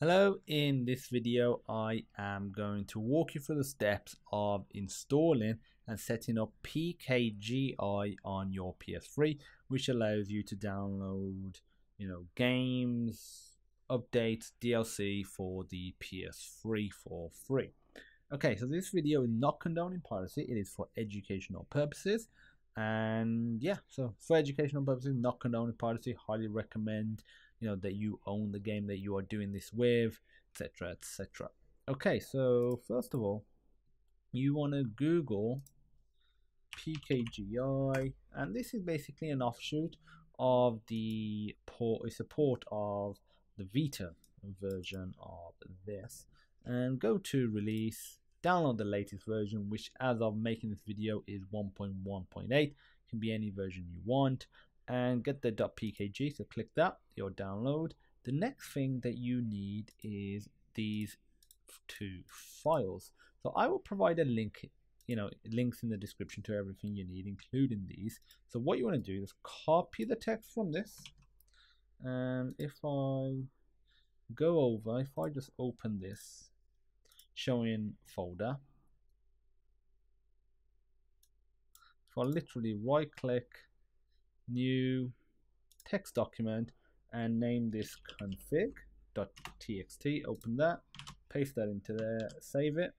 Hello, in this video I am going to walk you through the steps of installing and setting up PKGI on your PS3 which allows you to download you know games, updates, DLC for the PS3 for free. Okay, so this video is not condoning piracy, it is for educational purposes and yeah, so for educational purposes, not condoning piracy, highly recommend you know that you own the game that you are doing this with etc etc okay so first of all you want to google pkgi and this is basically an offshoot of the port a support of the vita version of this. And go to release download the latest version which as of making this video is 1.1.8 can be any version you want and get the .pkg so click that your download. The next thing that you need is these two files. So I will provide a link you know links in the description to everything you need including these. So what you want to do is copy the text from this and if I go over if I just open this showing folder if I literally right click new text document and name this config.txt open that paste that into there save it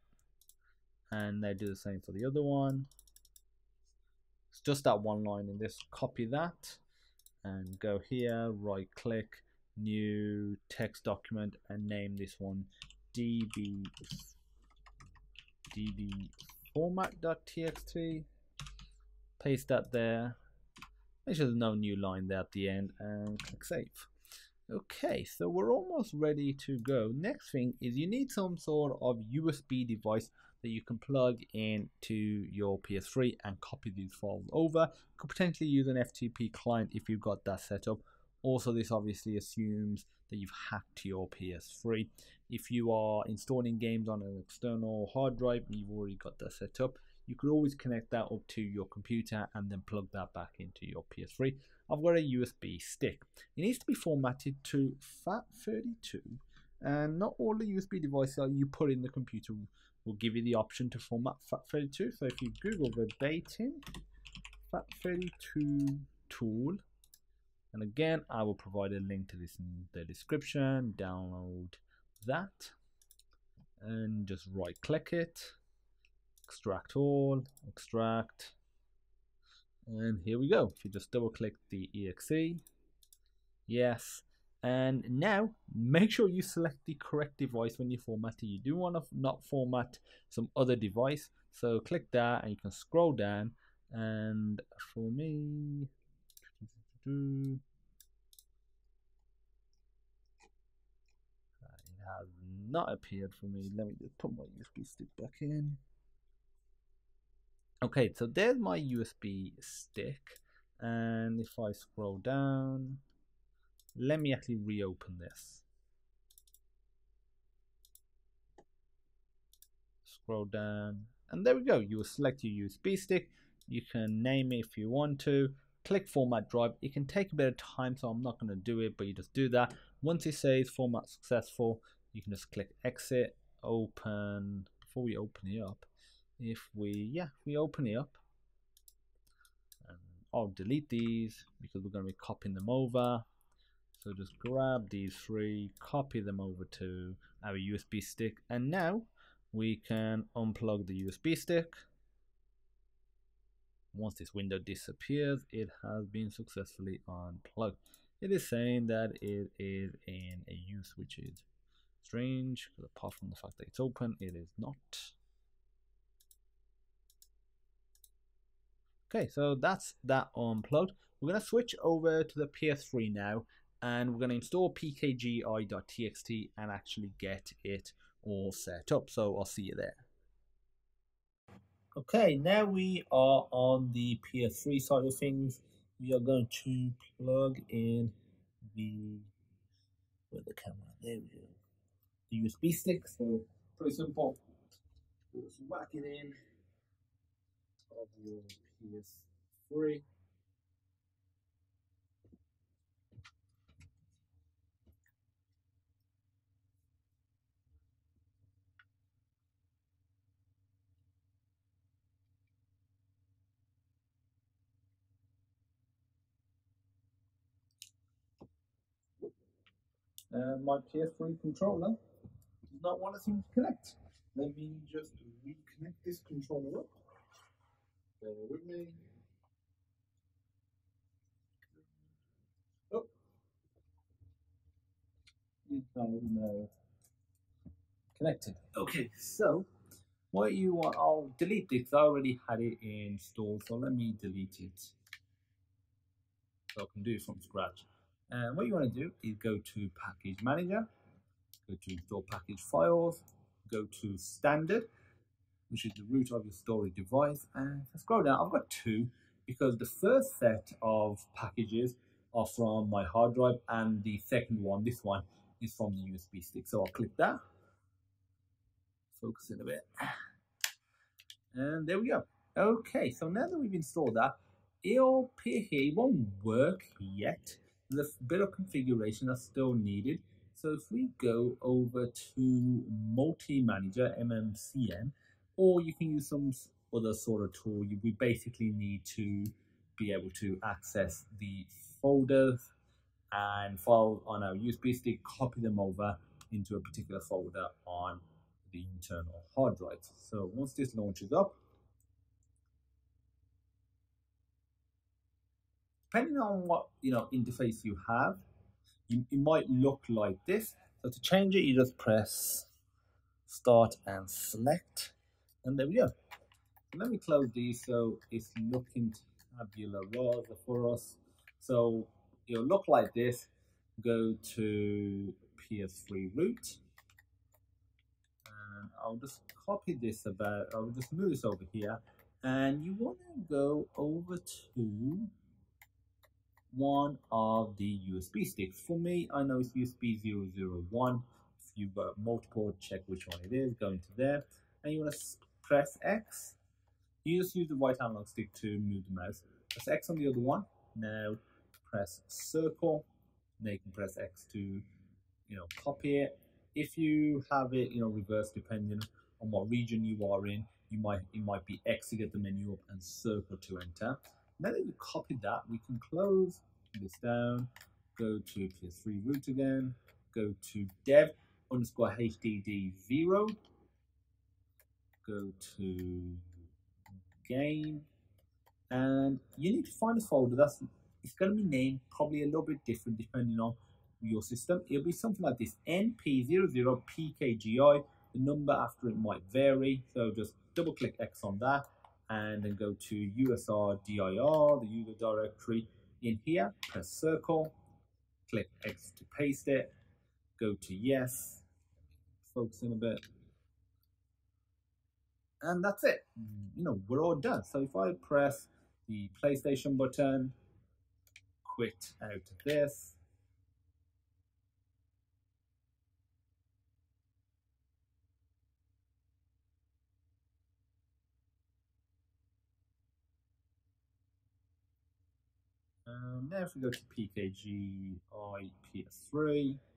and they do the same for the other one. It's just that one line in this copy that and go here right click new text document and name this one db db format.txt paste that there Make sure there's no new line there at the end and click save. Okay, so we're almost ready to go. Next thing is you need some sort of USB device that you can plug into your PS3 and copy these files over. You could potentially use an FTP client if you've got that set up. Also, this obviously assumes that you've hacked your PS3. If you are installing games on an external hard drive, you've already got that set up you could always connect that up to your computer and then plug that back into your PS3. I've got a USB stick. It needs to be formatted to FAT32 and not all the USB devices you put in the computer will give you the option to format FAT32. So if you Google verbatim FAT32 tool and again I will provide a link to this in the description, download that and just right click it extract all, extract, and here we go. If you just double click the exe, yes, and now make sure you select the correct device when you format it. You do want to not format some other device, so click that and you can scroll down. And for me, it has not appeared for me. Let me just put my USB stick back in. Okay, so there's my USB stick. And if I scroll down, let me actually reopen this. Scroll down, and there we go. You will select your USB stick. You can name it if you want to. Click format drive. It can take a bit of time, so I'm not going to do it, but you just do that. Once it says format successful, you can just click exit, open. Before we open it up, if we yeah we open it up. And I'll delete these because we're going to be copying them over. So just grab these three copy them over to our USB stick. And now we can unplug the USB stick. Once this window disappears it has been successfully unplugged. It is saying that it is in a use which is strange because apart from the fact that it's open it is not Okay, so that's that unplugged. We're going to switch over to the PS3 now and we're going to install pkgi.txt and actually get it all set up. So I'll see you there. Okay, now we are on the PS3 side of things. We are going to plug in the where the camera there we go. The USB stick. So pretty simple. Just whack it in of your is free. Uh, my PS3 controller does not want to seem to connect. Let me just reconnect this controller up. Bear with me. Oh. No. Connected. Okay, so what you want, I'll delete this. I already had it installed, so let me delete it. So I can do it from scratch. And what you want to do is go to Package Manager, go to Install Package Files, go to Standard, which is the root of your storage device, and if I scroll down. I've got two because the first set of packages are from my hard drive, and the second one, this one, is from the USB stick. So I'll click that, focus in a bit, and there we go. Okay, so now that we've installed that, it'll here, it won't work yet there's a bit of configuration that's still needed. So if we go over to multi-manager, MMCM, or you can use some other sort of tool, we basically need to be able to access the folders and file on our USB stick, copy them over into a particular folder on the internal hard drive. So once this launches up, depending on what you know interface you have, you, it might look like this. So to change it, you just press start and select, and there we go. Let me close these so it's looking tabular rather for us. So it'll look like this. Go to PS3 root. And I'll just copy this about, I'll just move this over here. And you want to go over to one of the USB sticks. For me, I know it's USB 001. If you've got uh, multiple, check which one it is, go into there, and you want to press X. You just use the right analog stick to move the mouse. Press X on the other one. Now press circle. Now you can press X to, you know, copy it. If you have it, you know, reverse depending on what region you are in, you might it might be X to get the menu up and circle to enter. Now that you copied that, we can close this down, go to PS3 root again, go to dev underscore HDD0, go to game, and you need to find a folder that's it's going to be named probably a little bit different depending on your system. It'll be something like this NP00PKGI. The number after it might vary, so just double click X on that and then go to USR dir, the user directory. In here, press circle, click X to paste it, go to yes, focus in a bit, and that's it. You know, we're all done. So if I press the PlayStation button, quit out of this, Um, now if we go to PKGI PS3, if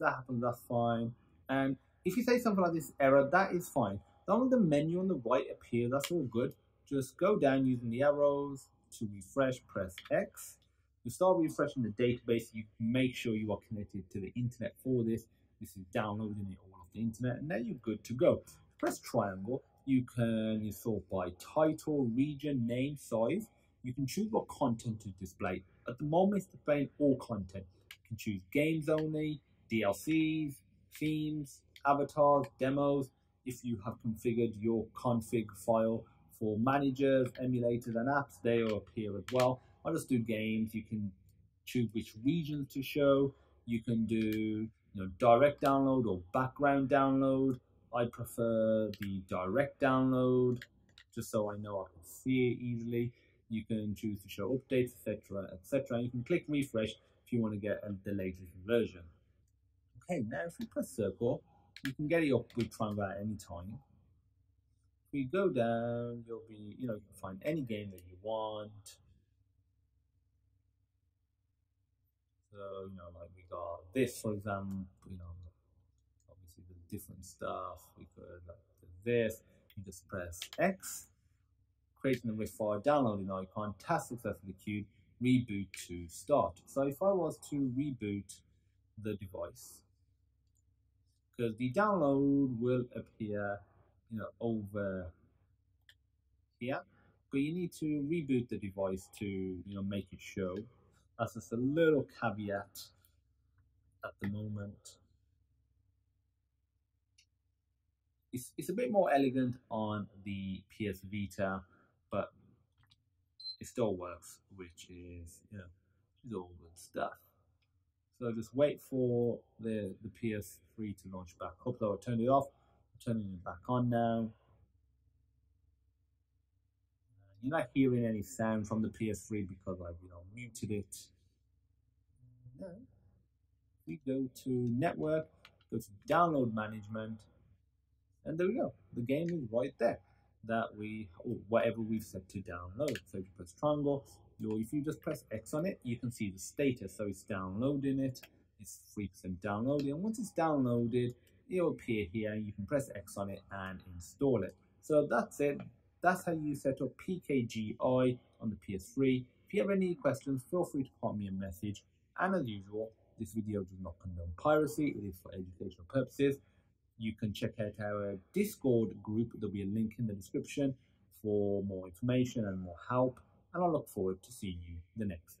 that happens, that's fine. And if you say something like this error, that is fine. As long as the menu on the right appears, that's all good. Just go down using the arrows to refresh, press X. You start refreshing the database, you make sure you are connected to the internet for this. This is downloading it all the internet and now you're good to go. Press triangle, you can you sort by title, region, name, size. You can choose what content to display. At the moment, it's displaying all content. You can choose games only, DLCs, themes, avatars, demos. If you have configured your config file for managers, emulators, and apps, they will appear as well. I'll just do games. You can choose which regions to show. You can do you know, direct download or background download. I prefer the direct download just so I know I can see it easily. You can choose to show updates, etc., etc. You can click refresh if you want to get the latest version. Okay, now if we press circle, you can get it up with triangle at any time. If we go down, you'll be, you know, you can find any game that you want. So, you know, like we got this, for example, you know, obviously the different stuff. We could like this, you just press X, creating the RIF file, downloading icon, task successfully queued, reboot to start. So if I was to reboot the device, because the download will appear, you know, over here, but you need to reboot the device to, you know, make it show. That's just a little caveat at the moment. It's, it's a bit more elegant on the PS Vita, but it still works, which is, you know, is all good stuff. So just wait for the, the PS3 to launch back up. So I turned it off, I'm turning it back on now. You're not hearing any sound from the PS3 because I've you know muted it. No. We go to network, go to download management, and there we go. The game is right there that we whatever we've set to download. So if you press triangle, or if you just press X on it, you can see the status. So it's downloading it. It's 3% downloading. And once it's downloaded, it will appear here. You can press X on it and install it. So that's it. That's how you set up PKGI on the PS3. If you have any questions, feel free to pop me a message. And as usual, this video does not condone piracy. It is for educational purposes. You can check out our Discord group. There'll be a link in the description for more information and more help. And I look forward to seeing you the next.